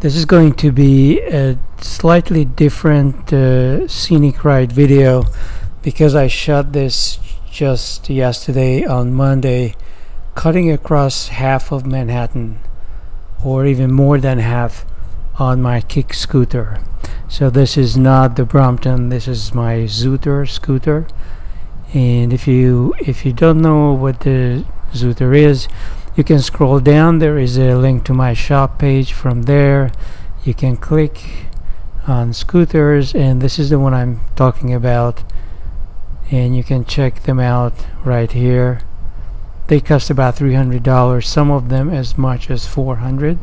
This is going to be a slightly different uh, scenic ride video because I shot this just yesterday on Monday cutting across half of Manhattan or even more than half on my kick scooter. So this is not the Brompton this is my Xootr scooter. And if you if you don't know what the Xootr is you can scroll down. There is a link to my shop page. From there you can click on scooters and this is the one I'm talking about. And you can check them out right here. They cost about $300 some of them as much as 400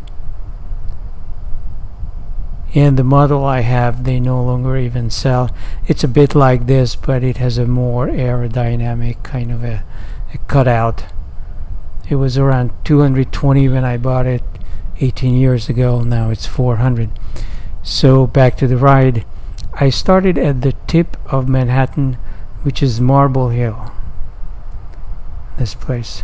and the model I have they no longer even sell. It's a bit like this but it has a more aerodynamic kind of a, a cutout it was around 220 when I bought it 18 years ago. Now it's 400 so back to the ride. I started at the tip of Manhattan which is Marble Hill. This place.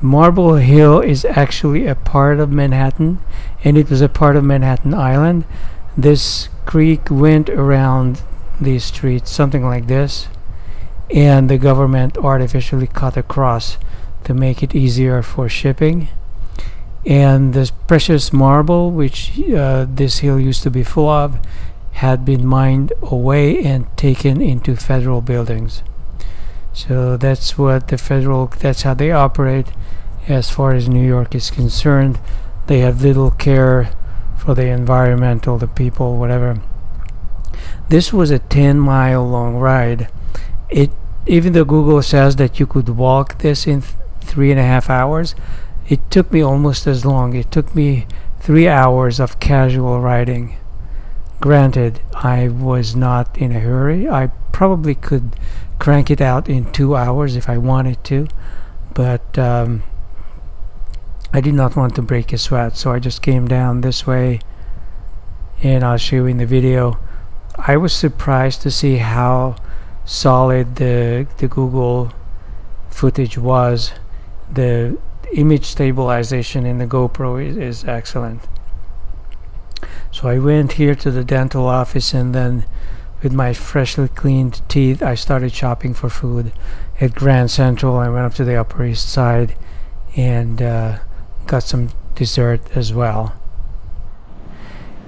Marble Hill is actually a part of Manhattan and it was a part of Manhattan Island. This creek went around these streets something like this and the government artificially cut across to make it easier for shipping. And this precious marble which uh, this hill used to be full of had been mined away and taken into federal buildings. So that's what the federal that's how they operate. As far as New York is concerned they have little care for the environment, environmental the people whatever. This was a 10 mile long ride. It even though Google says that you could walk this in three and a half hours. It took me almost as long. It took me three hours of casual riding. Granted I was not in a hurry. I probably could crank it out in two hours if I wanted to but um, I did not want to break a sweat so I just came down this way and I'll show you in the video. I was surprised to see how solid the the Google footage was the image stabilization in the GoPro is, is excellent. So I went here to the dental office and then with my freshly cleaned teeth I started shopping for food at Grand Central. I went up to the Upper East Side and uh, got some dessert as well.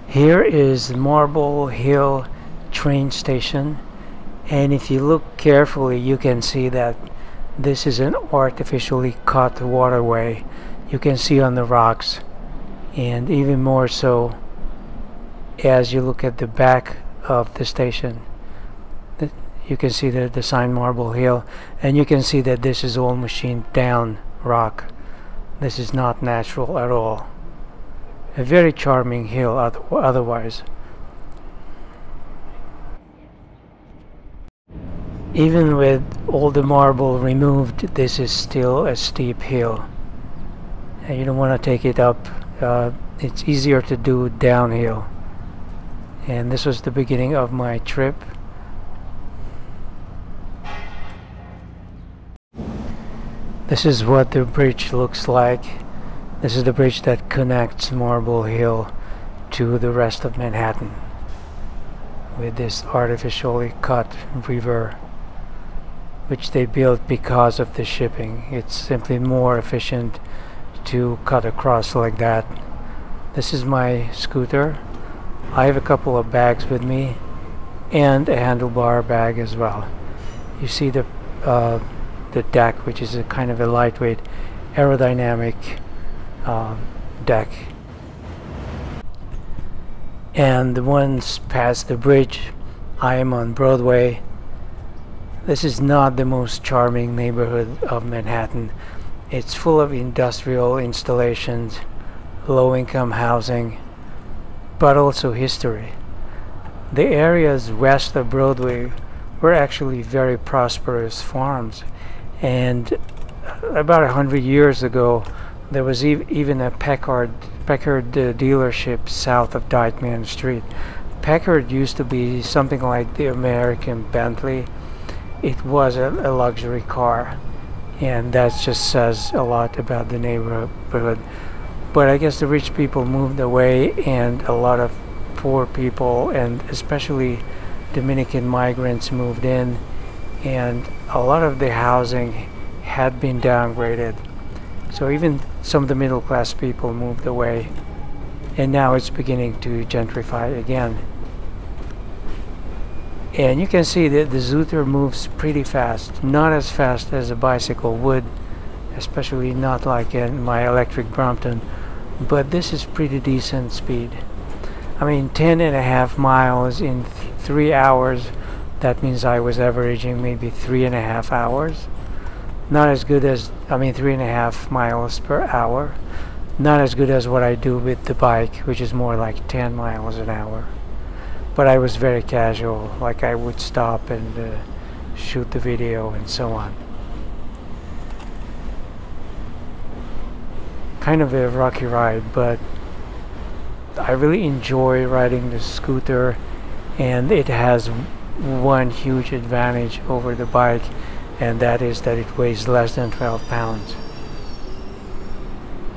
Here is Marble Hill train station. And if you look carefully you can see that this is an artificially cut waterway you can see on the rocks and even more so as you look at the back of the station. You can see the, the sign Marble Hill and you can see that this is all machined down rock. This is not natural at all. A very charming hill otherwise even with all the marble removed this is still a steep hill. And you don't want to take it up uh, it's easier to do downhill. And this was the beginning of my trip. This is what the bridge looks like. This is the bridge that connects Marble Hill to the rest of Manhattan with this artificially cut river which they built because of the shipping. It's simply more efficient to cut across like that. This is my scooter. I have a couple of bags with me and a handlebar bag as well. You see the uh, the deck which is a kind of a lightweight aerodynamic uh, deck and once past the bridge I am on Broadway this is not the most charming neighborhood of Manhattan. It's full of industrial installations, low-income housing, but also history. The areas west of Broadway were actually very prosperous farms and about a hundred years ago there was even a Packard Packard uh, dealership south of Dyckman Street. Packard used to be something like the American Bentley it was a, a luxury car and that just says a lot about the neighborhood. But I guess the rich people moved away and a lot of poor people and especially Dominican migrants moved in and a lot of the housing had been downgraded. So even some of the middle class people moved away and now it's beginning to gentrify again and you can see that the Xootr moves pretty fast not as fast as a bicycle would especially not like in my electric Brompton but this is pretty decent speed. I mean 10 and a half miles in th three hours that means I was averaging maybe three and a half hours. Not as good as I mean three and a half miles per hour. Not as good as what I do with the bike which is more like 10 miles an hour but I was very casual. Like I would stop and uh, shoot the video and so on. Kind of a rocky ride but I really enjoy riding the scooter and it has one huge advantage over the bike and that is that it weighs less than 12 pounds.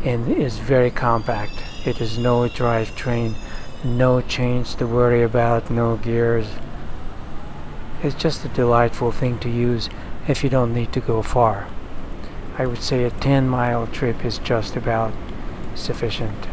And is very compact. It has no drivetrain no chains to worry about no gears it's just a delightful thing to use if you don't need to go far I would say a 10 mile trip is just about sufficient.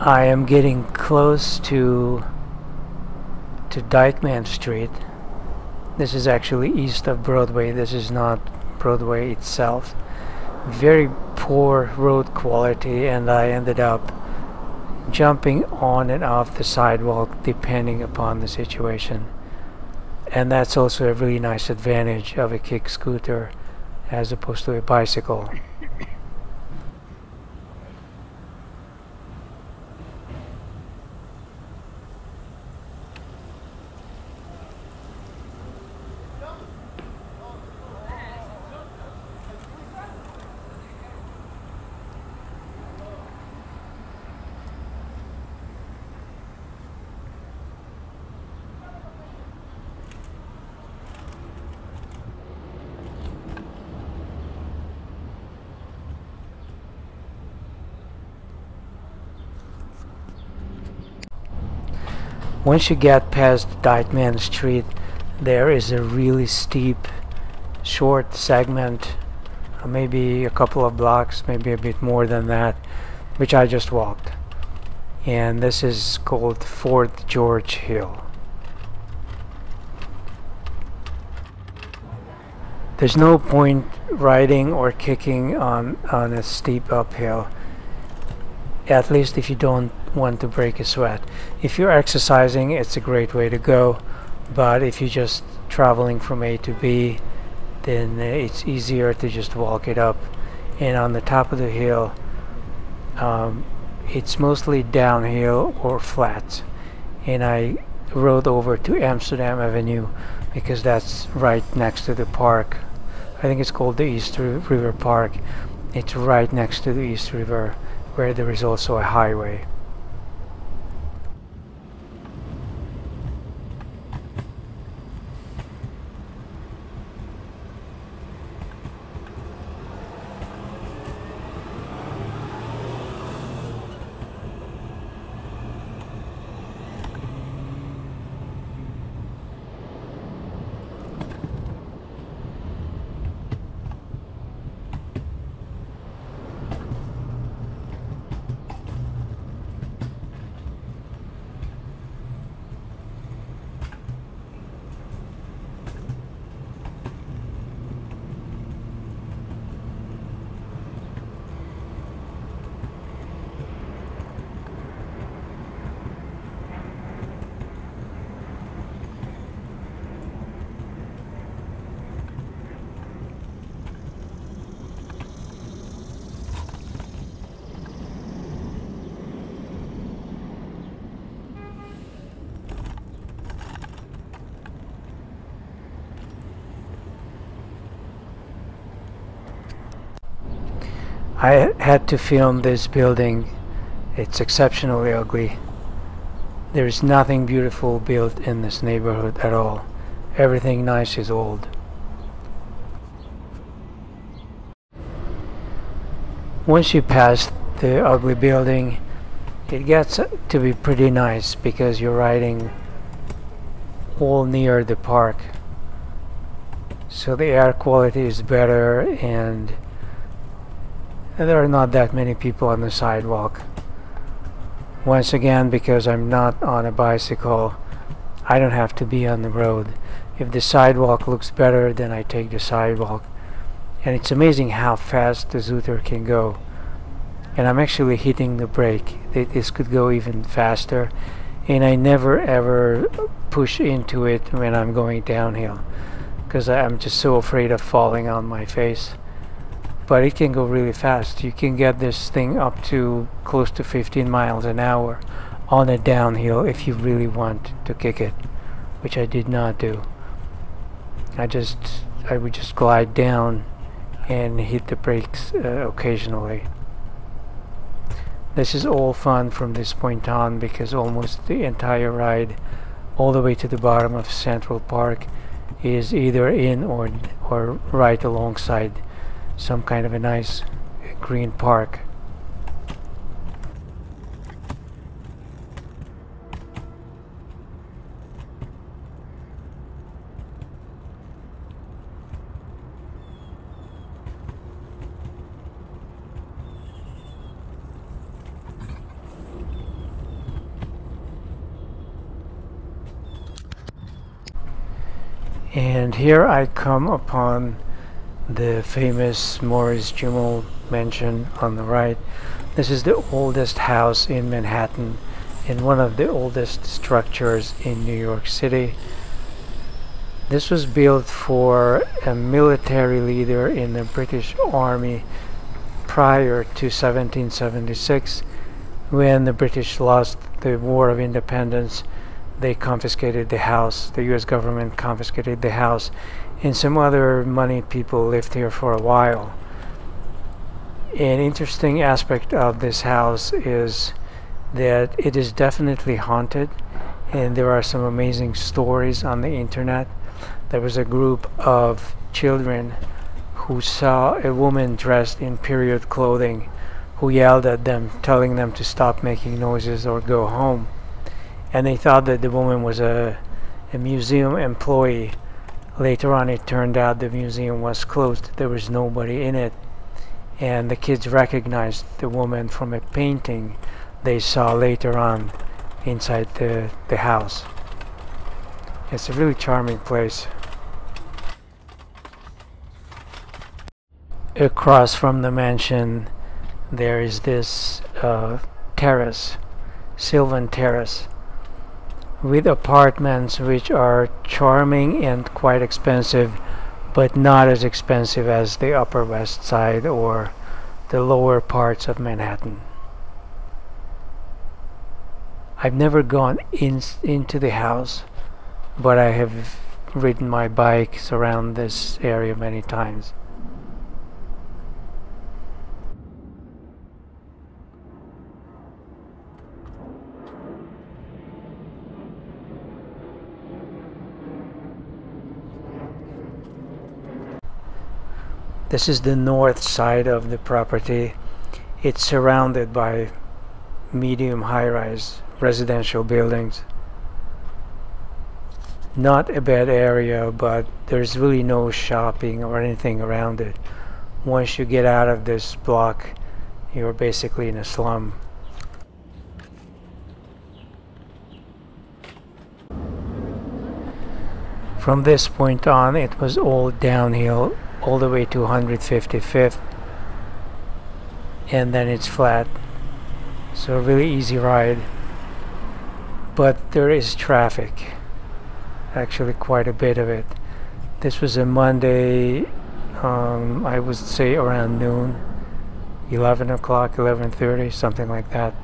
I am getting close to to Dyckman Street. This is actually east of Broadway. This is not Broadway itself. Very poor road quality and I ended up jumping on and off the sidewalk depending upon the situation. And that's also a really nice advantage of a kick scooter as opposed to a bicycle. Once you get past Dyckman Street there is a really steep short segment uh, maybe a couple of blocks maybe a bit more than that which I just walked. And this is called Fort George Hill. There's no point riding or kicking on on a steep uphill at least if you don't want to break a sweat. If you're exercising, it's a great way to go, but if you're just traveling from A to B, then it's easier to just walk it up. And on the top of the hill, um, it's mostly downhill or flat. And I rode over to Amsterdam Avenue because that's right next to the park. I think it's called the East River Park. It's right next to the East River where there is also a highway. I had to film this building. It's exceptionally ugly. There's nothing beautiful built in this neighborhood at all. Everything nice is old. Once you pass the ugly building, it gets to be pretty nice because you're riding all near the park so the air quality is better and there are not that many people on the sidewalk. Once again because I'm not on a bicycle I don't have to be on the road. If the sidewalk looks better then I take the sidewalk. And it's amazing how fast the Xootr can go. And I'm actually hitting the brake. This could go even faster. And I never ever push into it when I'm going downhill because I'm just so afraid of falling on my face but it can go really fast. You can get this thing up to close to 15 miles an hour on a downhill if you really want to kick it which I did not do. I just I would just glide down and hit the brakes uh, occasionally. This is all fun from this point on because almost the entire ride all the way to the bottom of Central Park is either in or or right alongside some kind of a nice green park. And here I come upon the famous Morris Jumel mansion on the right this is the oldest house in Manhattan and one of the oldest structures in New York City this was built for a military leader in the British Army prior to 1776 when the British lost the War of Independence they confiscated the house. The U.S. government confiscated the house, and some other money people lived here for a while. An interesting aspect of this house is that it is definitely haunted, and there are some amazing stories on the internet. There was a group of children who saw a woman dressed in period clothing who yelled at them, telling them to stop making noises or go home and they thought that the woman was a, a museum employee. Later on it turned out the museum was closed. There was nobody in it. And the kids recognized the woman from a painting they saw later on inside the, the house. It's a really charming place. Across from the mansion there is this uh, terrace, Sylvan Terrace with apartments which are charming and quite expensive but not as expensive as the upper west side or the lower parts of Manhattan. I've never gone in into the house but I have ridden my bikes around this area many times. This is the north side of the property. It's surrounded by medium high-rise residential buildings. Not a bad area, but there's really no shopping or anything around it. Once you get out of this block, you're basically in a slum. From this point on, it was all downhill all the way to 155th and then it's flat. So really easy ride. But there is traffic actually quite a bit of it. This was a Monday um, I would say around noon 11 o'clock 11.30 something like that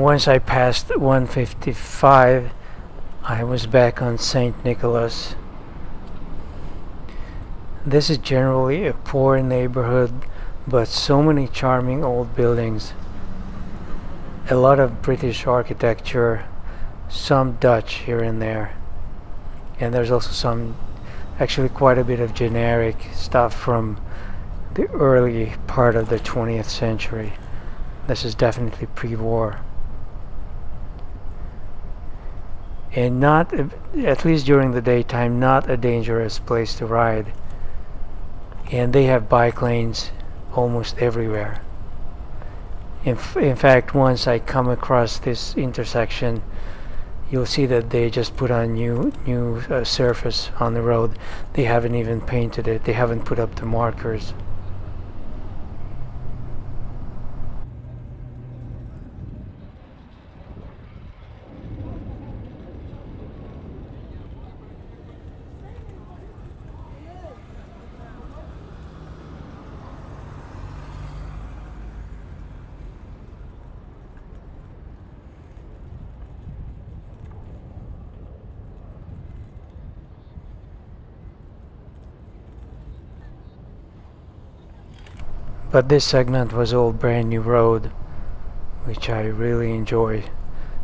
once I passed 155 I was back on St. Nicholas. This is generally a poor neighborhood but so many charming old buildings a lot of British architecture some Dutch here and there. And there's also some actually quite a bit of generic stuff from the early part of the 20th century. This is definitely pre-war and not at least during the daytime not a dangerous place to ride. And they have bike lanes almost everywhere. In, in fact once I come across this intersection you'll see that they just put on new new uh, surface on the road. They haven't even painted it. They haven't put up the markers but this segment was all brand new road which I really enjoy.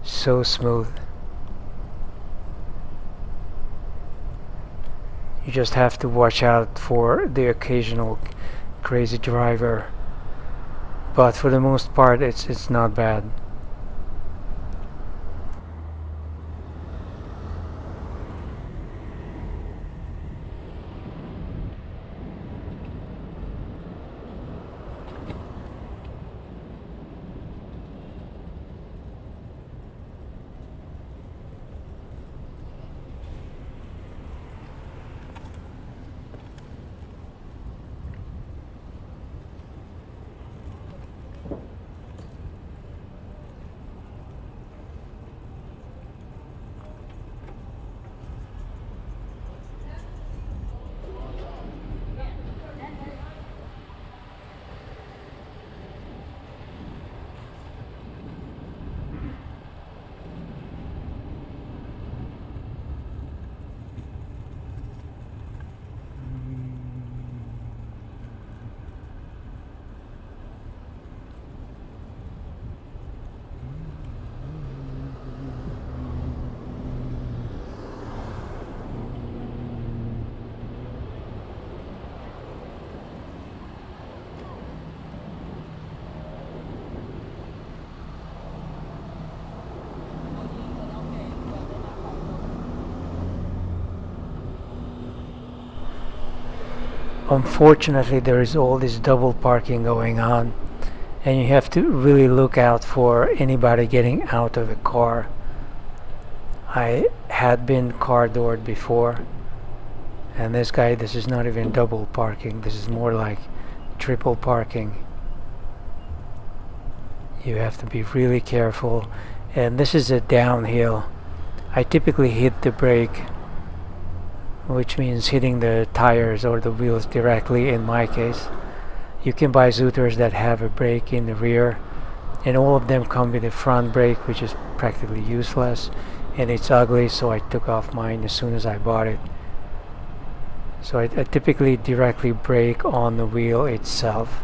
So smooth. You just have to watch out for the occasional crazy driver. But for the most part it's it's not bad unfortunately there is all this double parking going on and you have to really look out for anybody getting out of a car. I had been car doored before and this guy this is not even double parking. This is more like triple parking. You have to be really careful and this is a downhill. I typically hit the brake which means hitting the tires or the wheels directly in my case. You can buy Xootrs that have a brake in the rear and all of them come with a front brake which is practically useless and it's ugly so I took off mine as soon as I bought it. So I, I typically directly brake on the wheel itself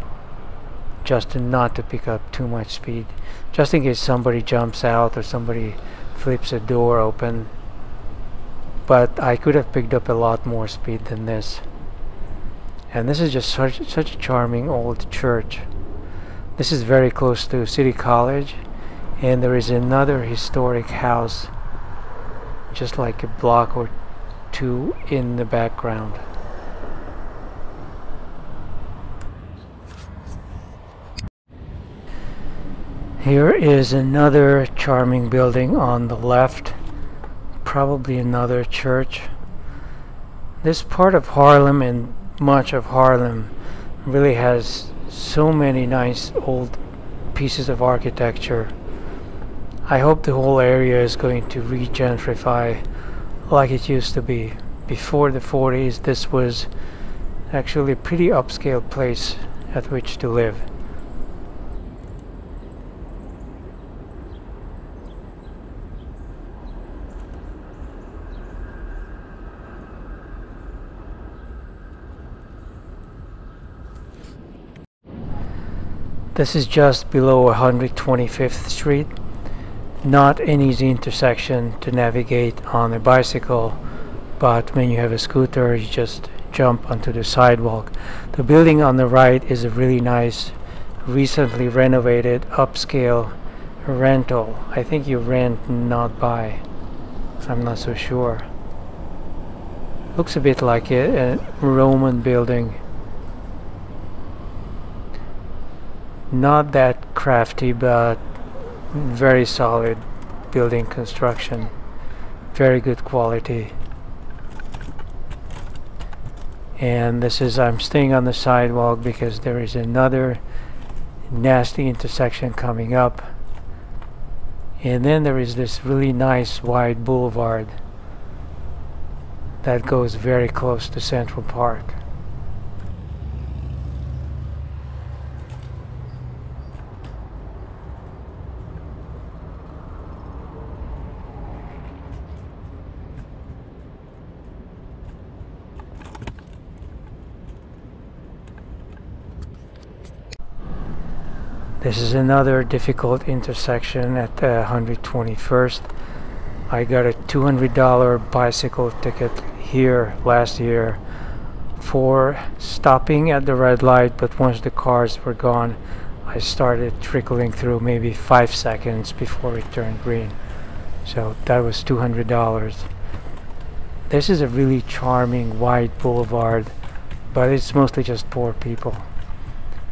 just to not to pick up too much speed. Just in case somebody jumps out or somebody flips a door open but I could have picked up a lot more speed than this. And this is just such, such a charming old church. This is very close to City College and there is another historic house just like a block or two in the background. Here is another charming building on the left probably another church. This part of Harlem and much of Harlem really has so many nice old pieces of architecture. I hope the whole area is going to regentrify like it used to be. Before the 40s this was actually a pretty upscale place at which to live. This is just below 125th Street. Not an easy intersection to navigate on a bicycle, but when you have a scooter, you just jump onto the sidewalk. The building on the right is a really nice, recently renovated, upscale rental. I think you rent, not buy. I'm not so sure. Looks a bit like a, a Roman building. Not that crafty but very solid building construction. Very good quality. And this is I'm staying on the sidewalk because there is another nasty intersection coming up. And then there is this really nice wide boulevard that goes very close to Central Park This is another difficult intersection at uh, the 121st. I got a $200 bicycle ticket here last year for stopping at the red light but once the cars were gone I started trickling through maybe five seconds before it turned green. So that was $200 this is a really charming wide boulevard but it's mostly just poor people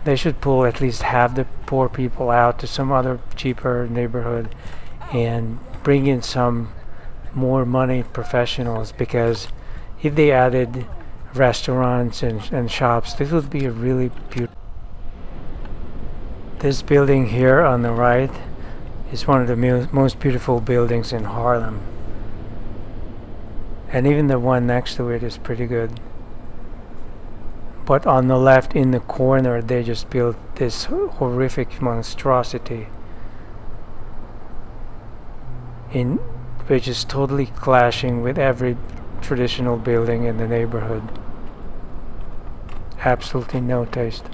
they should pull at least half the poor people out to some other cheaper neighborhood and bring in some more money professionals because if they added restaurants and, and shops this would be a really beautiful this building here on the right is one of the most beautiful buildings in Harlem. And even the one next to it is pretty good but on the left in the corner they just built this horrific monstrosity in which is totally clashing with every traditional building in the neighborhood. Absolutely no taste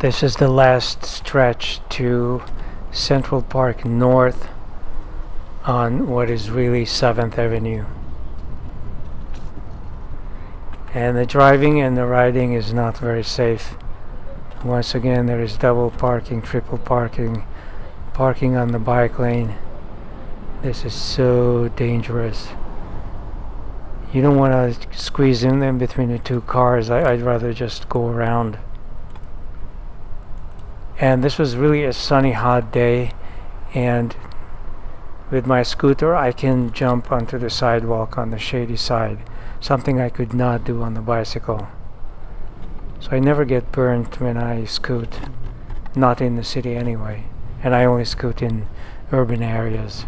This is the last stretch to Central Park North on what is really 7th Avenue. And the driving and the riding is not very safe. Once again there is double parking, triple parking, parking on the bike lane. This is so dangerous. You don't want to squeeze in them between the two cars. I, I'd rather just go around and this was really a sunny hot day. And with my scooter I can jump onto the sidewalk on the shady side something I could not do on the bicycle. So I never get burnt when I scoot not in the city anyway. And I only scoot in urban areas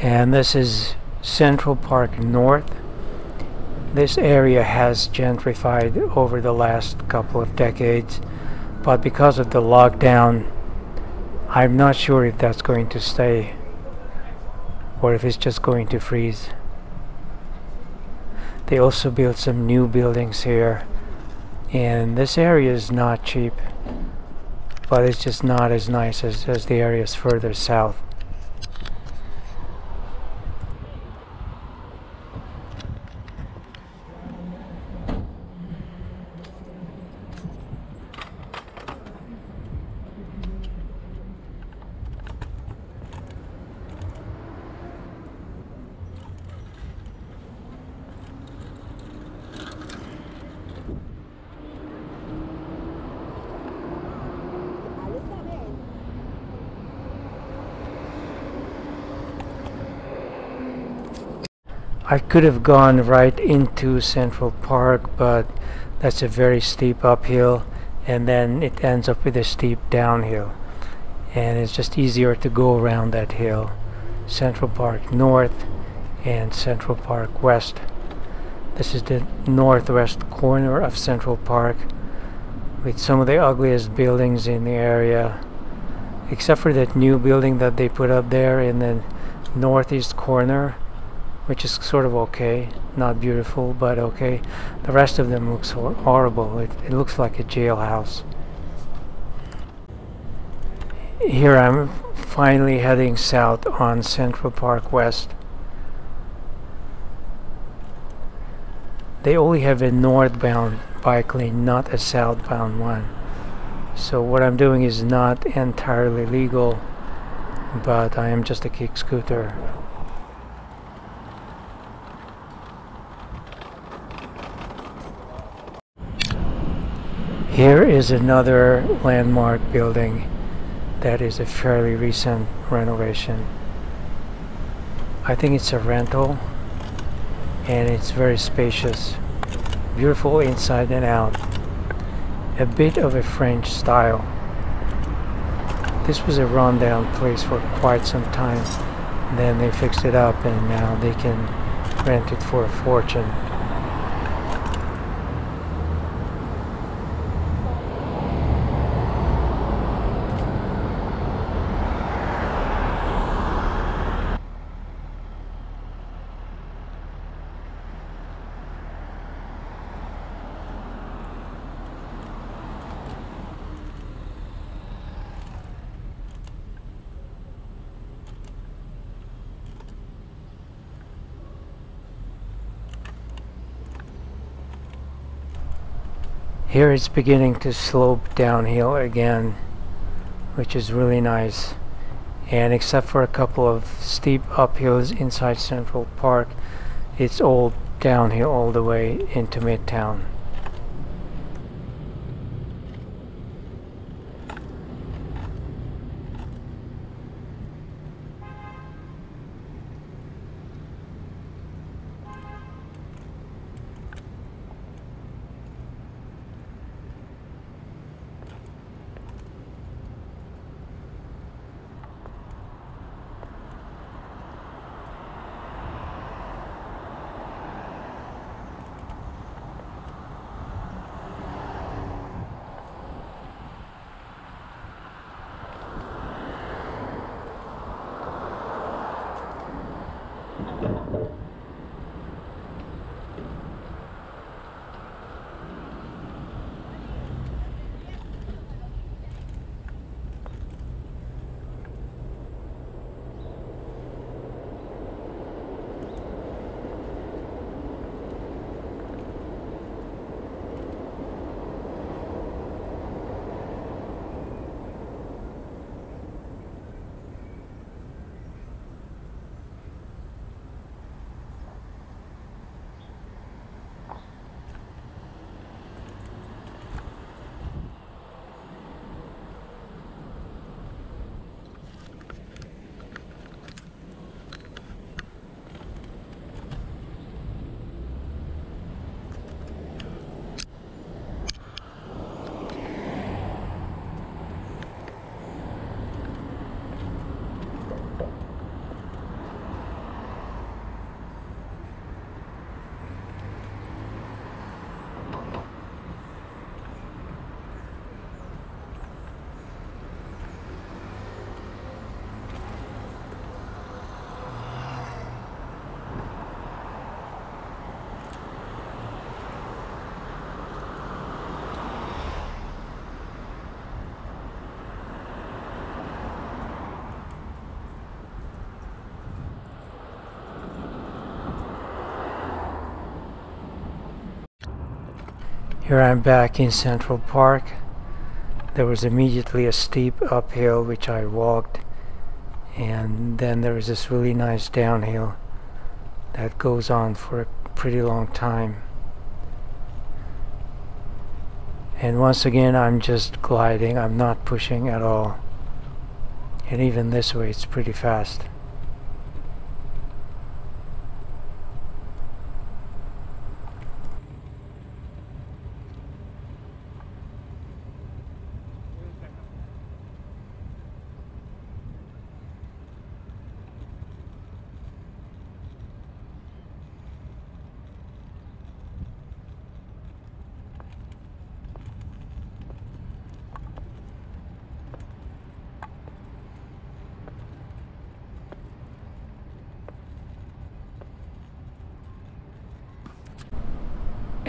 and this is Central Park North. This area has gentrified over the last couple of decades. but because of the lockdown I'm not sure if that's going to stay or if it's just going to freeze they also built some new buildings here and this area is not cheap but it's just not as nice as, as the areas further south I could have gone right into Central Park but that's a very steep uphill and then it ends up with a steep downhill. And it's just easier to go around that hill Central Park North and Central Park West. This is the northwest corner of Central Park with some of the ugliest buildings in the area except for that new building that they put up there in the northeast corner which is sort of okay not beautiful but okay. The rest of them looks hor horrible. It, it looks like a jailhouse. Here I'm finally heading south on Central Park West. They only have a northbound bike lane not a southbound one. So what I'm doing is not entirely legal but I am just a kick scooter Here is another landmark building that is a fairly recent renovation. I think it's a rental and it's very spacious. Beautiful inside and out. A bit of a French style. This was a rundown place for quite some time. Then they fixed it up and now they can rent it for a fortune. Here it's beginning to slope downhill again, which is really nice. And except for a couple of steep uphills inside Central Park, it's all downhill all the way into Midtown. Here I'm back in Central Park. There was immediately a steep uphill which I walked and then there is this really nice downhill that goes on for a pretty long time. And once again I'm just gliding, I'm not pushing at all. And even this way it's pretty fast.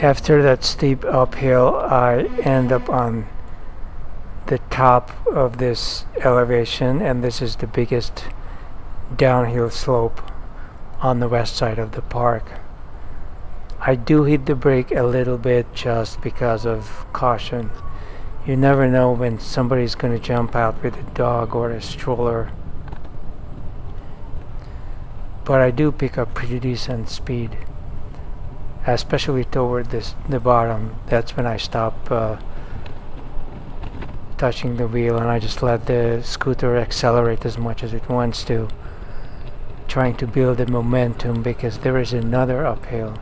After that steep uphill I end up on the top of this elevation and this is the biggest downhill slope on the west side of the park. I do hit the brake a little bit just because of caution. You never know when somebody's going to jump out with a dog or a stroller. But I do pick up pretty decent speed especially toward this the bottom that's when I stop uh, touching the wheel and I just let the scooter accelerate as much as it wants to trying to build the momentum because there is another uphill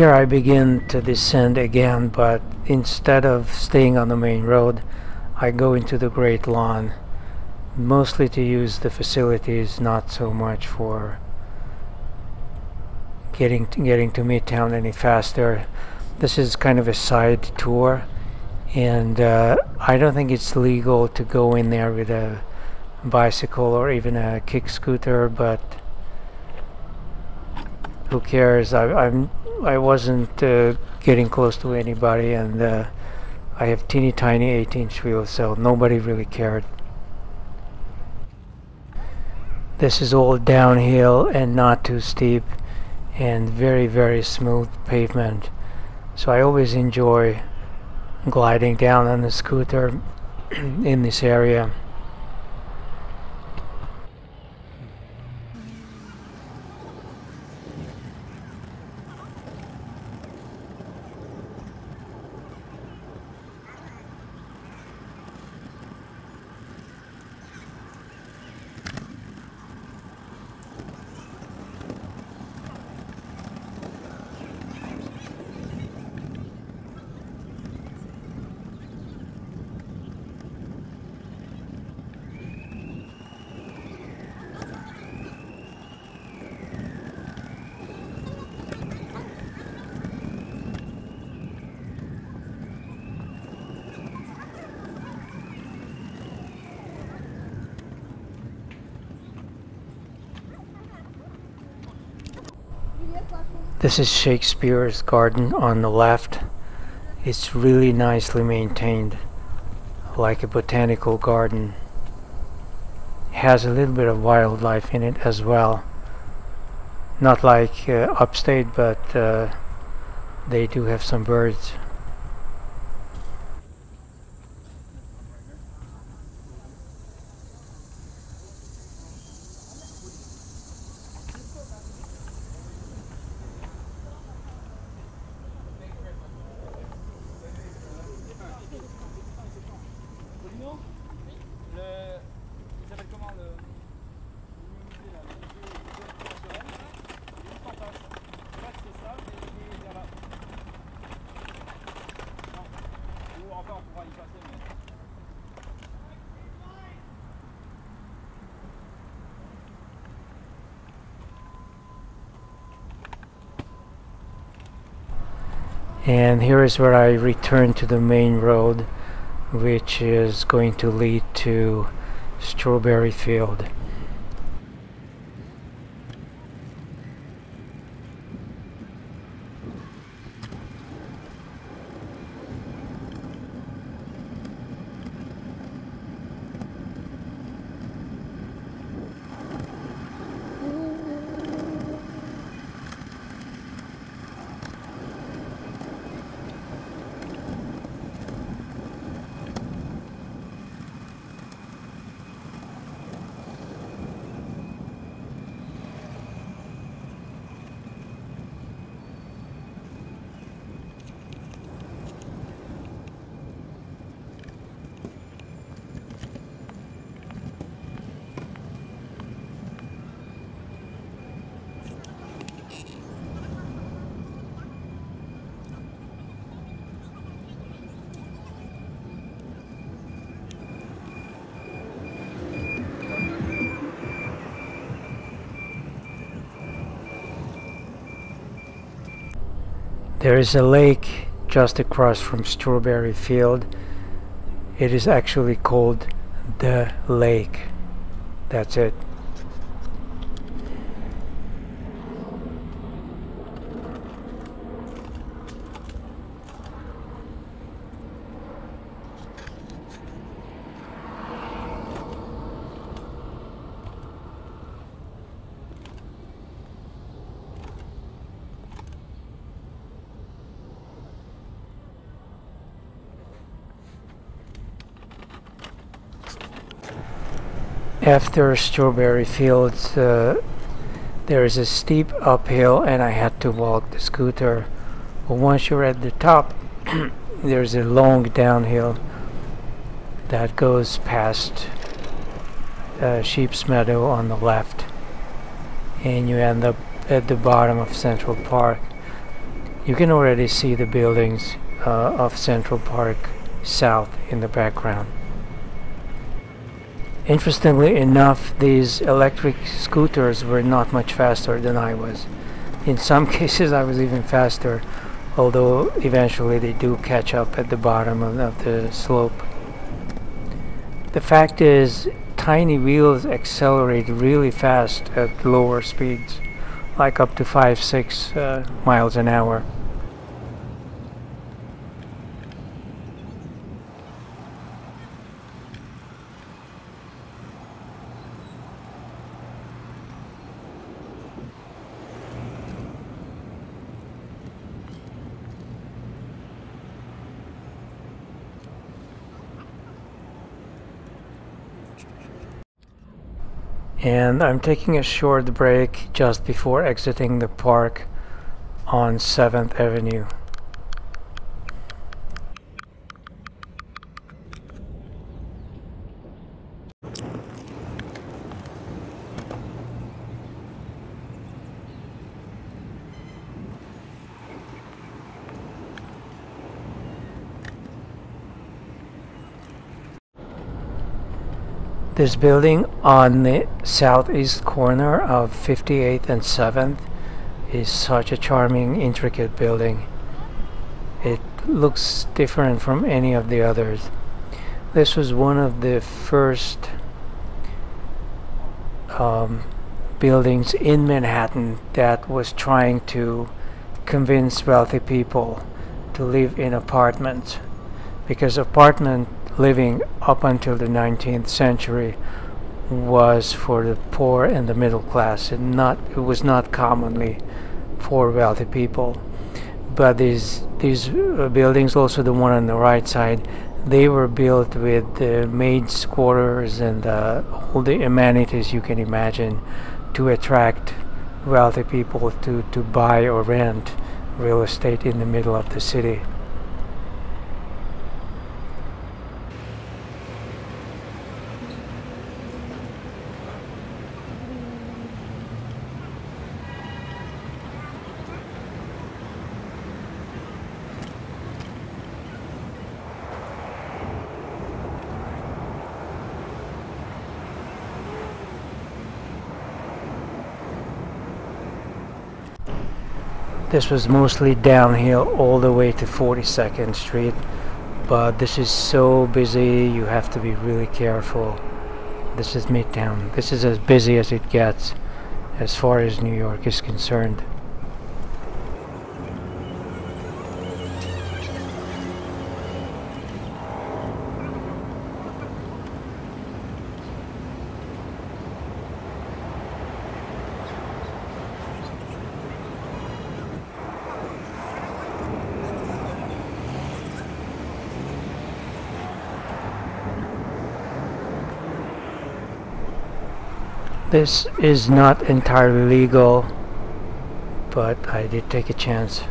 here I begin to descend again but instead of staying on the main road I go into the Great Lawn mostly to use the facilities not so much for getting to, getting to Midtown any faster. This is kind of a side tour and uh, I don't think it's legal to go in there with a bicycle or even a kick scooter but who cares? I, am I wasn't uh, getting close to anybody and uh, I have teeny tiny 18 inch wheels so nobody really cared. This is all downhill and not too steep and very very smooth pavement so I always enjoy gliding down on the scooter in this area. This is Shakespeare's garden on the left. It's really nicely maintained, like a botanical garden. It Has a little bit of wildlife in it as well. Not like uh, upstate, but uh, they do have some birds. And here is where I return to the main road which is going to lead to Strawberry Field There is a lake just across from Strawberry Field. It is actually called the lake. That's it. After Strawberry Fields uh, there is a steep uphill and I had to walk the scooter. But once you're at the top there's a long downhill that goes past uh, Sheep's Meadow on the left. And you end up at the bottom of Central Park. You can already see the buildings uh, of Central Park South in the background Interestingly enough, these electric scooters were not much faster than I was. In some cases I was even faster, although eventually they do catch up at the bottom of, of the slope. The fact is, tiny wheels accelerate really fast at lower speeds, like up to 5-6 uh, miles an hour. And I'm taking a short break just before exiting the park on 7th Avenue. This building on the southeast corner of 58th and 7th is such a charming, intricate building. It looks different from any of the others. This was one of the first um, buildings in Manhattan that was trying to convince wealthy people to live in apartments because apartment living up until the 19th century was for the poor and the middle class. And not it was not commonly for wealthy people. But these these uh, buildings also the one on the right side they were built with the maids quarters and uh, all the amenities you can imagine to attract wealthy people to to buy or rent real estate in the middle of the city this was mostly downhill all the way to 42nd Street but this is so busy you have to be really careful. This is Midtown. This is as busy as it gets as far as New York is concerned This is not entirely legal, but I did take a chance.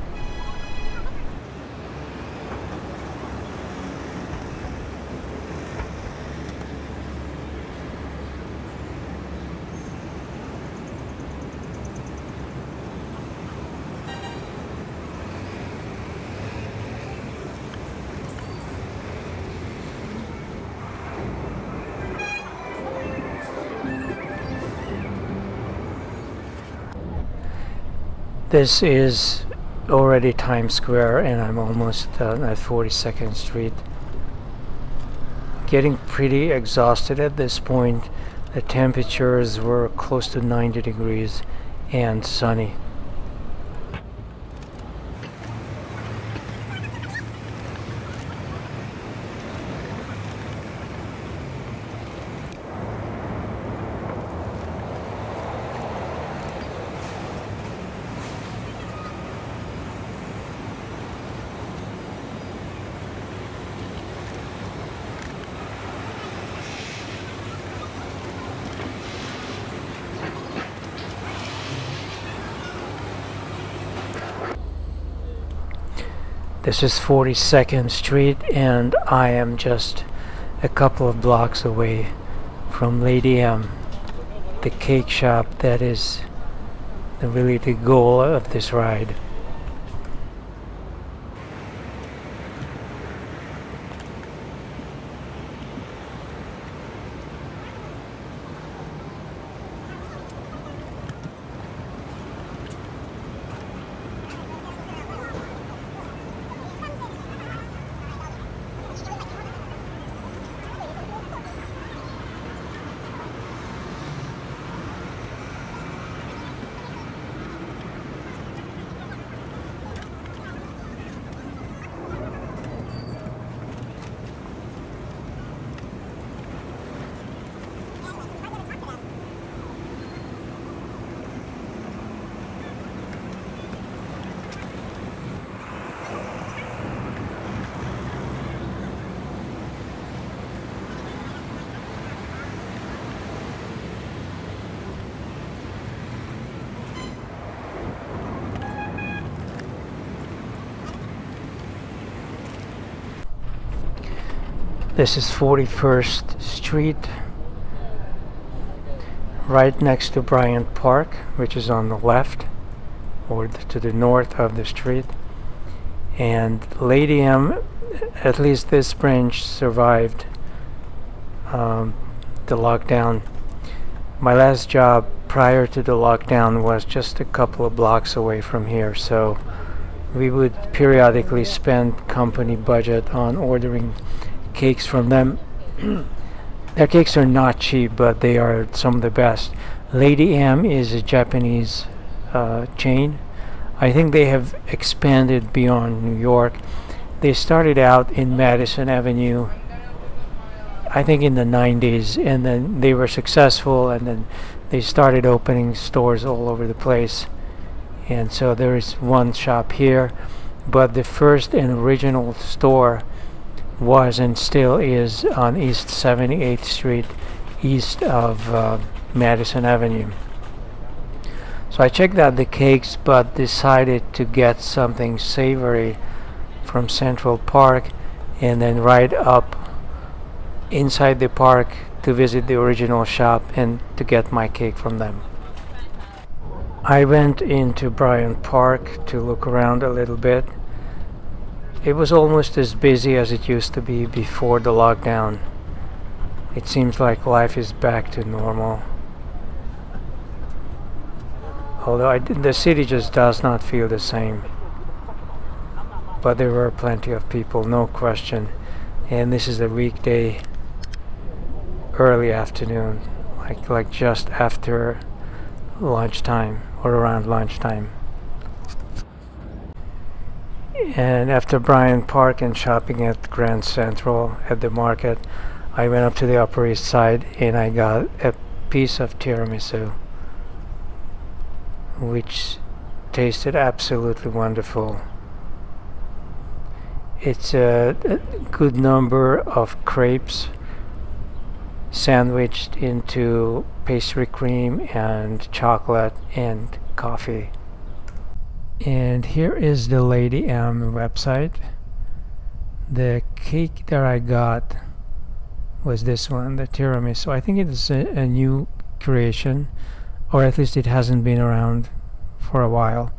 This is already Times Square and I'm almost uh, at 42nd Street. Getting pretty exhausted at this point. The temperatures were close to 90 degrees and sunny. This is 42nd Street and I am just a couple of blocks away from Lady M, the cake shop that is really the goal of this ride. This is 41st Street, right next to Bryant Park, which is on the left, or to the north of the street. And Lady M, at least this branch, survived um, the lockdown. My last job prior to the lockdown was just a couple of blocks away from here, so we would periodically spend company budget on ordering cakes from them. Their cakes are not cheap, but they are some of the best. Lady M is a Japanese uh, chain. I think they have expanded beyond New York. They started out in Madison Avenue, I think in the 90s, and then they were successful, and then they started opening stores all over the place. And so there is one shop here, but the first and original store was and still is on East 78th Street, east of uh, Madison Avenue. So I checked out the cakes but decided to get something savory from Central Park and then ride up inside the park to visit the original shop and to get my cake from them. I went into Bryant Park to look around a little bit it was almost as busy as it used to be before the lockdown. It seems like life is back to normal. Although I, the city just does not feel the same. But there were plenty of people, no question. And this is a weekday early afternoon, like like just after lunchtime or around lunchtime and after Bryant Park and shopping at Grand Central at the market I went up to the Upper East Side and I got a piece of tiramisu which tasted absolutely wonderful. It's a, a good number of crepes sandwiched into pastry cream and chocolate and coffee and here is the Lady M website. The cake that I got was this one the tiramisu. I think it is a, a new creation or at least it hasn't been around for a while.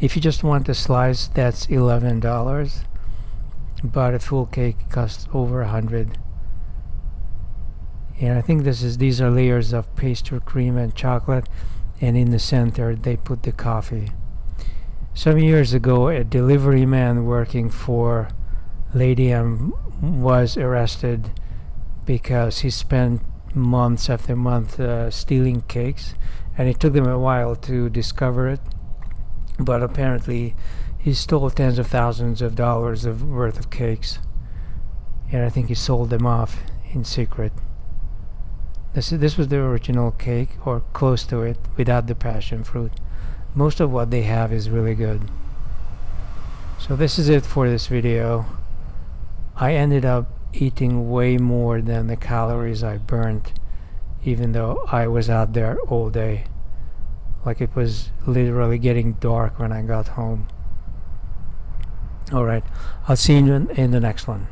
If you just want a slice that's $11 but a full cake costs over a hundred. And I think this is these are layers of pastry cream and chocolate and in the center they put the coffee some years ago a delivery man working for Lady M was arrested because he spent months after month uh, stealing cakes and it took them a while to discover it. But apparently he stole tens of thousands of dollars of worth of cakes and I think he sold them off in secret. This this was the original cake or close to it without the passion fruit most of what they have is really good. So this is it for this video. I ended up eating way more than the calories I burnt even though I was out there all day. Like it was literally getting dark when I got home. Alright I'll see you in, in the next one